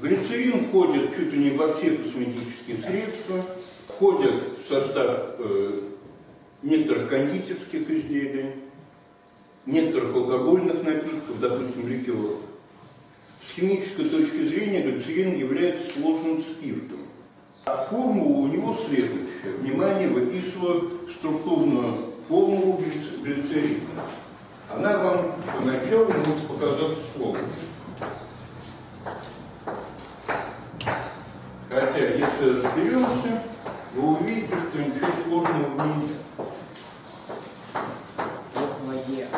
Глицерин входит чуть ли не во все косметические средства, входит в состав э, некоторых кондитерских изделий, некоторых алкогольных напитков, допустим, ликеров. С химической точки зрения глицерин является сложным спиртом. А формула у него следующая. Внимание, выписываю структурную формулу глиц- глицерина. Она вам поначалу может показаться сложной. Если разберемся, вы увидите, что ничего сложного в ней нет.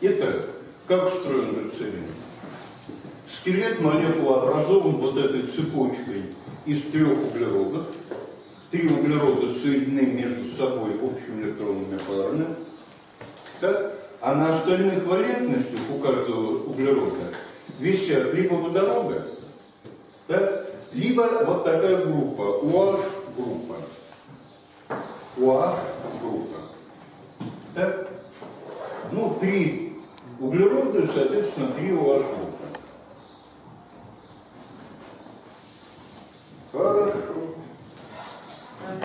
Итак, как устроен глицерин? Скелет молекулы образован вот этой цепочкой из трех углеродов. Три углерода соединены между собой парами. Так? А на остальных валентностях у каждого углерода висят либо водороды, так? либо вот такая группа, OH группа. OH группа. Так? Ну, три углерода, соответственно, три OH группы. Хорошо.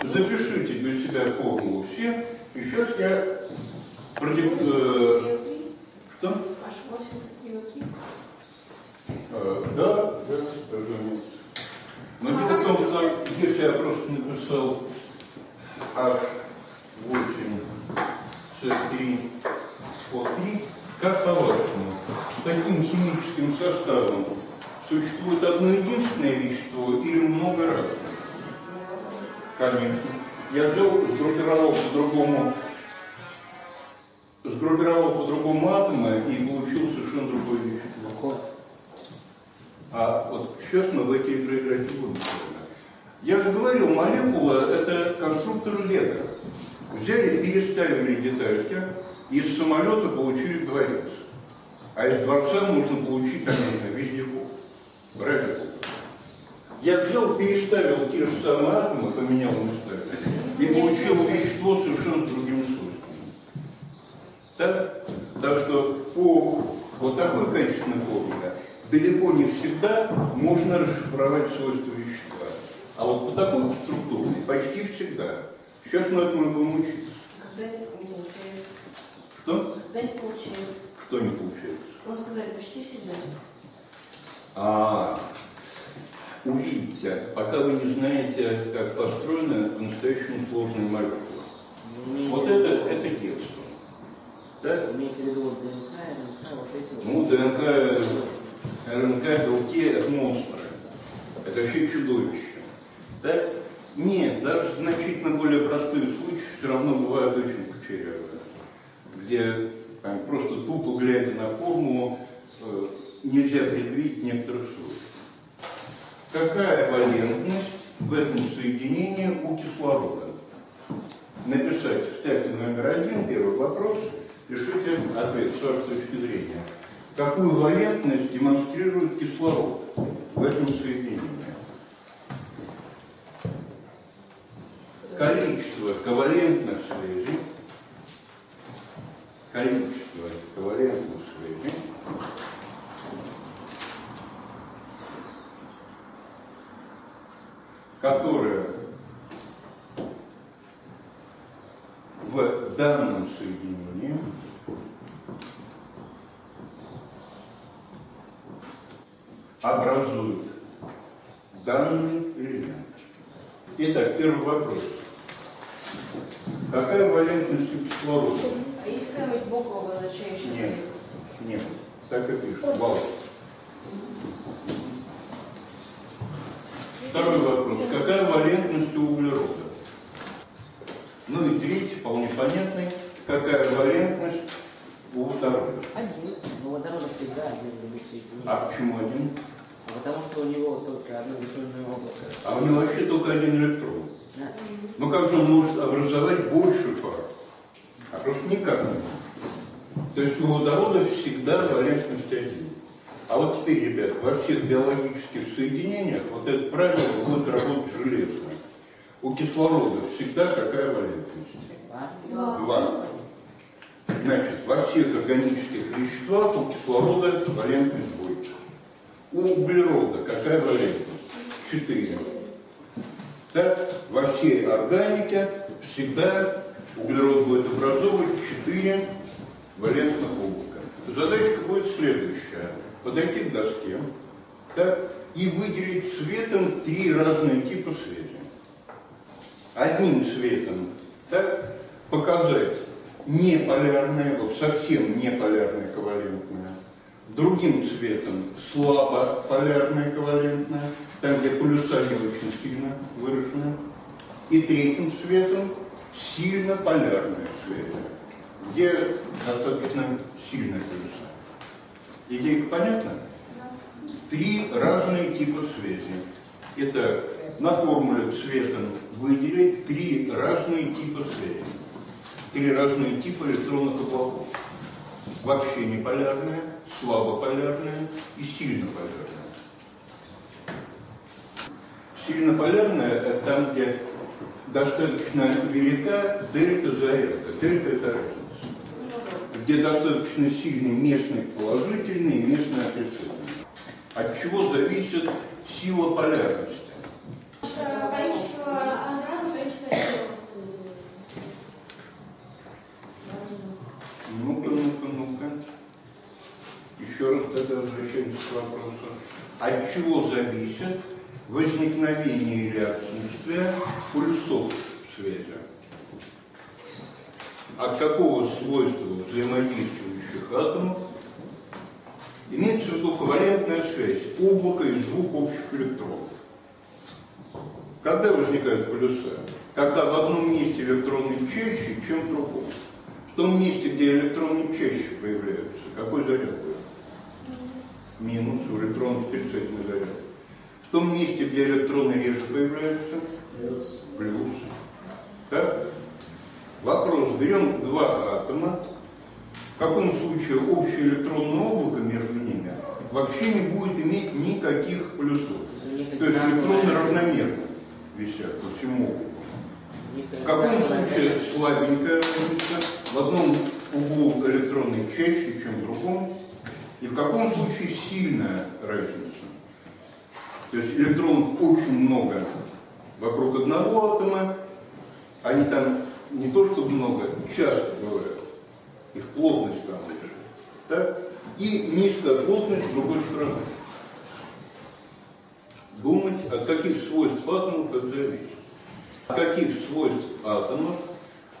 Запишите для себя формулу все. И сейчас я продик... э, Что? Аж 83 окей. Э, Да, да, разумеется. Но дело в том, что если я просто написал H8, по-другому атомы и получил совершенно другое вещество. А вот сейчас мы в эти игры играть не будем. Я же говорил, молекула – это конструктор Лего. Взяли, переставили детальки, из самолета получили дворец. А из дворца можно получить, не знаю, вездеход. Бога. Я взял, переставил те же самые атомы, поменял местами, и получил вещество совершенно с другими свойствами. Так? Вот такой качественной формуле далеко не всегда можно расшифровать свойства вещества. А вот по такой структуре почти всегда. Сейчас мы этому будем учиться. Когда не получается. Что? Когда не получается. Что не получается? Он сказали, почти всегда. А, увидите, пока вы не знаете, как построена по-настоящему сложная молекула. Вы имеете Вот это, это детство. Да? Имеете в виду ДНК, РНК, вот эти вот? Ну, ДНК, РНК, белки – это монстры. Это вообще чудовище. Да? Нет, даже значительно более простые случаи все равно бывают очень кучерявые, где там, просто тупо глядя на формулу э, нельзя предвидеть некоторых свойств. Какая валентность в этом соединении у кислорода? Написать, ставьте номер один, первый вопрос, пишите ответ с точки зрения. Какую валентность демонстрирует кислород в этом соединении? Количество ковалентных связей, количество ковалентных связей которое в данном соединении образует данный элемент. Итак, первый вопрос. Какая валентность у кислорода? А есть какая-нибудь буква, обозначающая? Нет. Нет. Так и пишут. Вал. Второй вопрос. Какая валентность у углерода? Ну и третий, вполне понятный. Какая валентность у водорода? Один. Ну, водород всегда один соединение. А почему один? А потому что у него только одно электронное облако. А у него вообще только один электрон. Да. Ну как же он может образовать больше пар? А просто никак не может. То есть у водорода всегда валентность один. А вот теперь, ребят, во всех биологических соединениях вот это правило будет работать железно. У кислорода всегда какая валентность? Два. Два. Значит, во всех органических веществах у кислорода валентность будет. У углерода какая валентность? Четыре. Так, во всей органике всегда углерод будет образовывать четыре валентных облака. Задачка будет следующая. Подойти к доске так, и выделить цветом три разные типа связи. Одним цветом так, показать неполярное, вот совсем неполярное ковалентное. Другим цветом слабо полярное ковалентное, там, где полюса не очень сильно выражены. И третьим цветом сильно полярное цвет, где достаточно сильные полюса. Идейка понятна? Три разные типа связи. Это на формуле цветом выделить три разные типа связи. Три разные типа электронных облаков. Вообще неполярная, слабополярная и сильно полярная. Сильно полярная – это там, где достаточно велика дельта заряда. Дельта – это. Где достаточно сильный местный положительный и местный отрицательный. От чего зависит сила полярности? Это количество, разного количества. Ну-ка, ну-ка, ну-ка. Еще раз тогда возвращаемся к вопросу. От чего зависит возникновение или отсутствие полюсов связи? От какого свойства взаимодействующих атомов имеется в виду ковалентная связь облака из двух общих электронов? Когда возникают полюса? Когда в одном месте электроны чаще, чем в другом. В том месте, где электроны чаще появляются, какой заряд будет? Минус, у электронов отрицательный заряд. В том месте, где электроны реже появляются, плюс. Так? Вопрос. Берем два атома. В каком случае общее электронное облако между ними вообще не будет иметь никаких плюсов. То есть электроны равномерно висят по всему облаку. В каком случае слабенькая разница? В одном углу электроны чаще, чем в другом. И в каком случае сильная разница? То есть электронов очень много вокруг одного атома, они там не то что много, часто бывают. Их плотность там выше. Так? И низкая плотность с другой стороны. Думать, от каких свойств атомов это зависит. От каких свойств атомов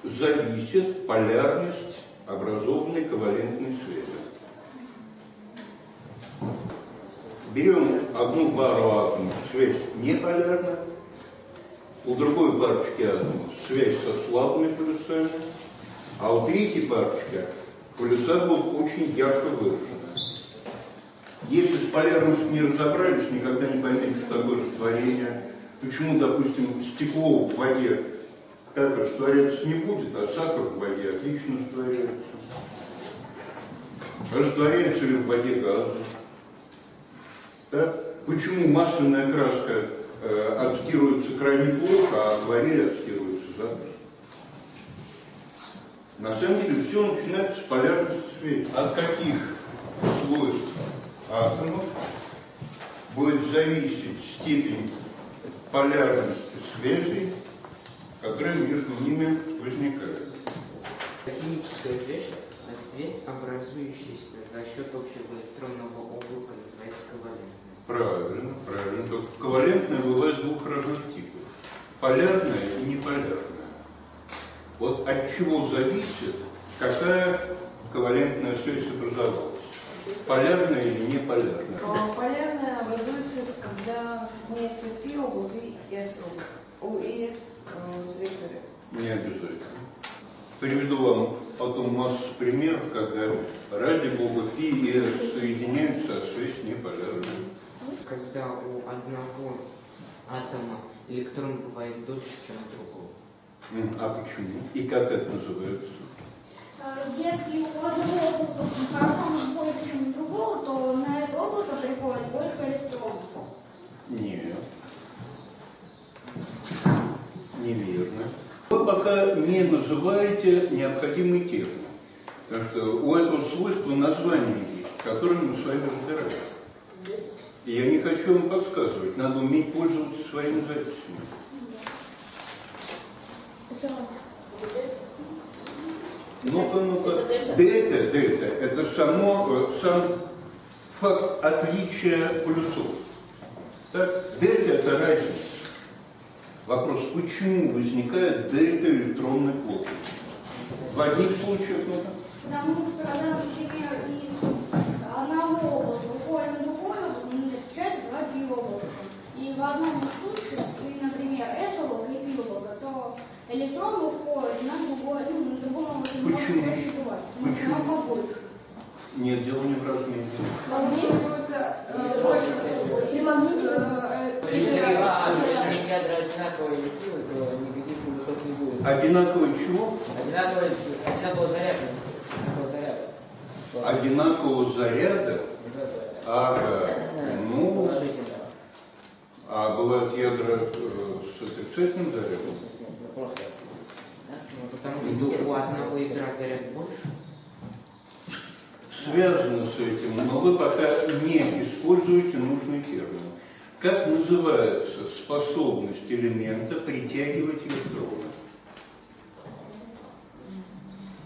зависит полярность образованной ковалентной связи. Берем одну пару атомов, связь неполярна, у другой атомов связь со слабыми полюсами, а у третьей парочки полюса будут очень ярко выражены. Если с полярностью не разобрались, никогда не поймете, что такое растворение. Почему, допустим, стекло в воде так растворяться не будет, а сахар в воде отлично растворяется. Растворяется ли в воде газы? Так? Почему масляная краска э, крайне плохо, а акварель отстирывается запросто? На самом деле все начинается с полярности света. От каких свойств атомов будет зависеть степень полярности связей, которые между ними возникают. Химическая связь, связь, образующаяся за счет общего электронного облака, называется ковалентной. Правильно, правильно. Только ковалентная бывает двух разных типов. Полярная и неполярная. Вот от чего зависит, какая ковалентная связь образовалась. Полярная или неполярная. А Полярная образуется, когда соединяется пи облако и s облако. У и s э, векторы. Не обязательно. Приведу вам потом массу примеров, когда ради бога пи и соединяются, а связь неполярная. Когда у одного атома электрон бывает дольше, чем у другого. А почему? И как это называется? Э, Если у одного атома больше, чем у другого, то на это облако приходит больше электронов. Нет. неверно. Вы пока не называете необходимый термин. Потому что у этого свойства название есть, которым мы с вами разбираем. И я не хочу вам подсказывать, надо уметь пользоваться своими записями. Ну-ка, ну-ка. Дельта, дельта, это само, э, сам факт отличия полюсов. Так? Дельта – это разница. Вопрос, почему возникает дельта электронной плотности? В одних случаях, ну Потому что когда, например, из одного облака уходит на другое, встречаются два пи-облака. И в одном из случаев, и, например, S-облако и пи-облако, то электрон уходит на другое, ну, на другом облаке не может Почему? что Почему? оно побольше. нет, дело не в размере. Магнит просто э, больше. При магните Ядра одинаковой силы, то никаких полюсов не будет. Одинаково чего? Одинаковой, одинаковой заряженности. Одинакового заряда. Одинакового заряда? Ага. Ну, Положительного. а бывают ядра э, с отрицательным зарядом? Ну, Просто. Ну, Потому что у одного ядра заряд больше. Связано с этим, но вы пока не используете нужный термин. Как называется способность элемента притягивать электроны?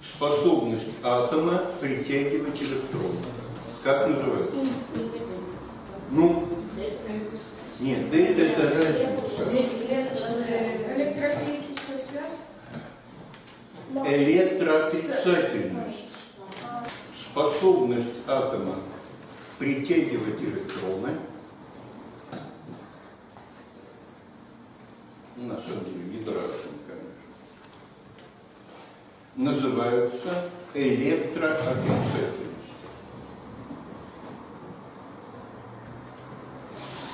Способность атома притягивать электроны. Как называется? Ну, нет, дельта это разница. Электросхимическая связь. Электроотрицательность. Способность атома притягивать электроны. Ну, на самом деле, гидратом, конечно. Называются электроотрицательностью.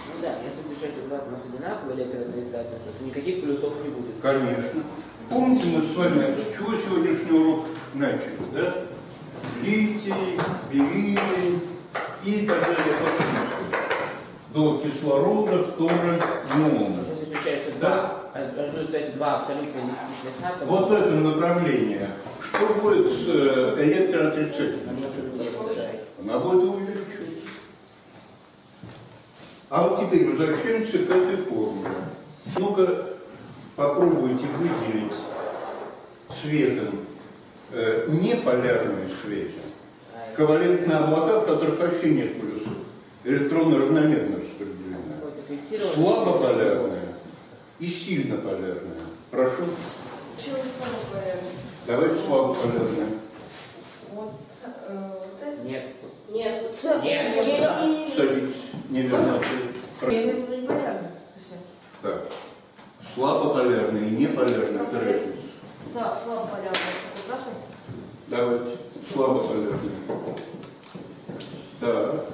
Ну да, если встречаются два атома с одинаковой электроотрицательностью, то никаких плюсов не будет. Конечно. Помните, мы с вами с чего сегодняшний урок начали, да? Литий, бериллий и так далее. До кислорода, фтора, неона. Если встречаются Да. Два, абсолютно идентичных атома, Вот в этом направлении. Что будет с электроотрицательностью? Она будет увеличиваться. А вот теперь возвращаемся к этой формуле. Ну-ка, попробуйте выделить цветом э, неполярные связи. Ковалентные облака, в которых вообще нет полюсов. Электроны равномерно распределены. Какой-то фиксированный Слабо свет. полярные и сильно полярные. Прошу, Чего слабо полярно? давайте слабо полярные. Вот, э, вот это. Нет. Нет, Нет. Садитесь, неверно. Полярно. совсем. Так. Слабополярные и разница. Да, слабо полярно. Это красный? Давайте. Слабополярные. Так.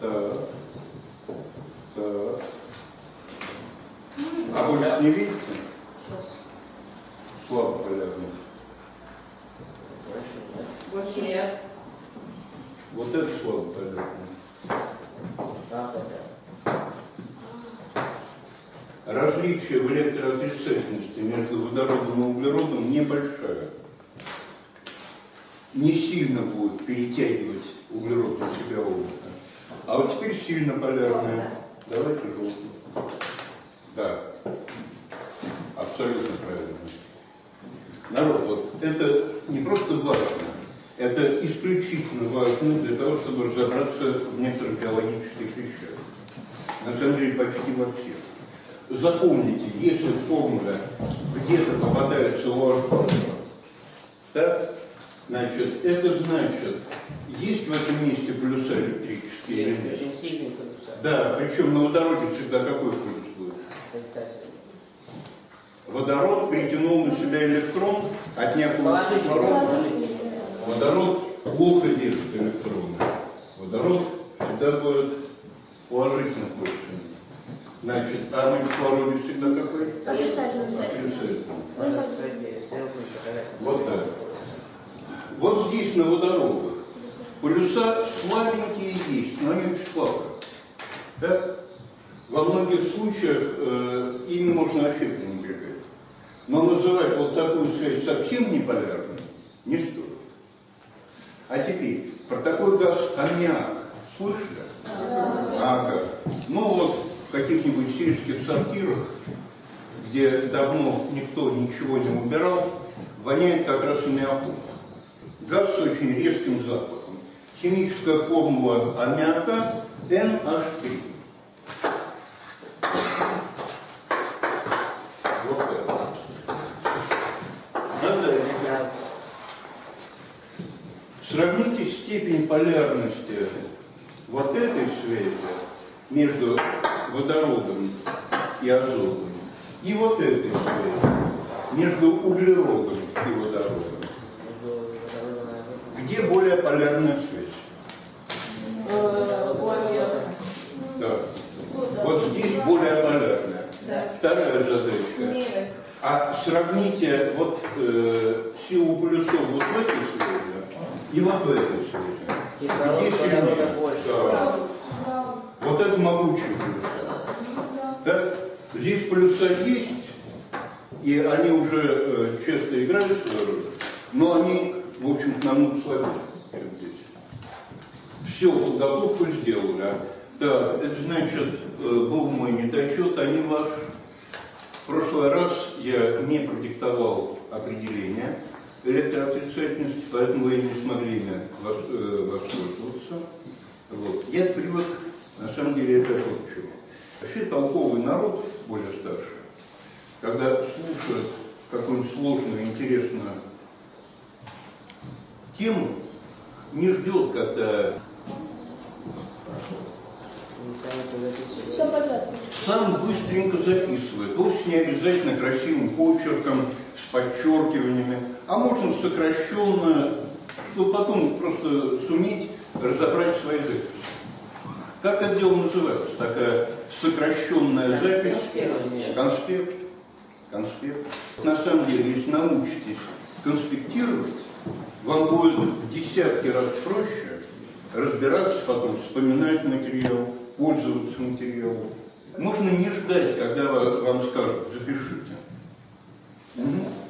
Так. Так. Не видите? Сейчас. Слабополярные. Больше нет. Больше нет. Вот это так, так. Различие в электроотрицательности между водородом и углеродом небольшое. Не сильно будет перетягивать углерод на себя облако. А вот теперь сильно полярное. Давайте желтый. Да. Абсолютно правильно. Народ, вот это не просто важно, это исключительно важно для того, чтобы разобраться в некоторых биологических вещах. На самом деле почти во всех. Запомните, если формула где-то попадается у вас, так, значит, это значит, есть в этом месте плюса электрические Есть очень сильные полюса. Да, причем на водороде всегда какой полюс будет? Отрицательные. Водород притянул на себя электрон, отняв его Положительные. кислород. Положительные. Водород плохо держит электроны. Водород всегда будет положительно включен. Значит, а на кислороде всегда какой? Отрицательный. Отрицательный. Вот так. Вот здесь на водородах полюса слабенькие есть, но они очень слабые. Так? Во многих случаях э, ими можно вообще пренебрегать. Но называть вот такую связь совсем не полярной не стоит. А теперь, про такой газ аммиак слышали? Ага. Ну вот в каких-нибудь сельских сортирах, где давно никто ничего не убирал, воняет как раз аммиаком. Газ с очень резким запахом. Химическая формула аммиака NH3. Вот это. Задача. Я Сравните степень полярности вот этой связи между водородом и азотом и вот этой связи между углеродом и водородом. Где более полярная связь? Э, Да. Вот здесь более полярная. Вторая задача. А сравните вот э, силу полюсов вот в этой связи и вот в этой Да. Да. Вот это могучие полюса. Да. Да? Здесь полюса есть, и они уже э, часто играют свою роль, но они, в общем-то, намного слабее, чем здесь. Все, подготовку сделали. а? Так, это значит, э, был мой недочет, не ваш. В прошлый раз я не продиктовал определение электроотрицательности, поэтому вы не смогли ими э, воспользоваться. Вот. Я привык, на самом деле, это вот к чему. Вообще толковый народ, более старший, когда слушает какую-нибудь сложную, интересную тему, не ждет, когда Они сами это записывают. Все порядке. сам быстренько записывает. Вовсе не обязательно красивым почерком, с подчеркиваниями, а можно сокращенно, чтобы потом просто суметь разобрать свои записи. Как это дело называется? Такая сокращенная запись. Конспект. Конспект. Конспект. На самом деле, если научитесь конспектировать, вам будет в десятки раз проще разбираться потом, вспоминать материал, пользоваться материалом. Можно не ждать, когда вам скажут, запишите. Угу.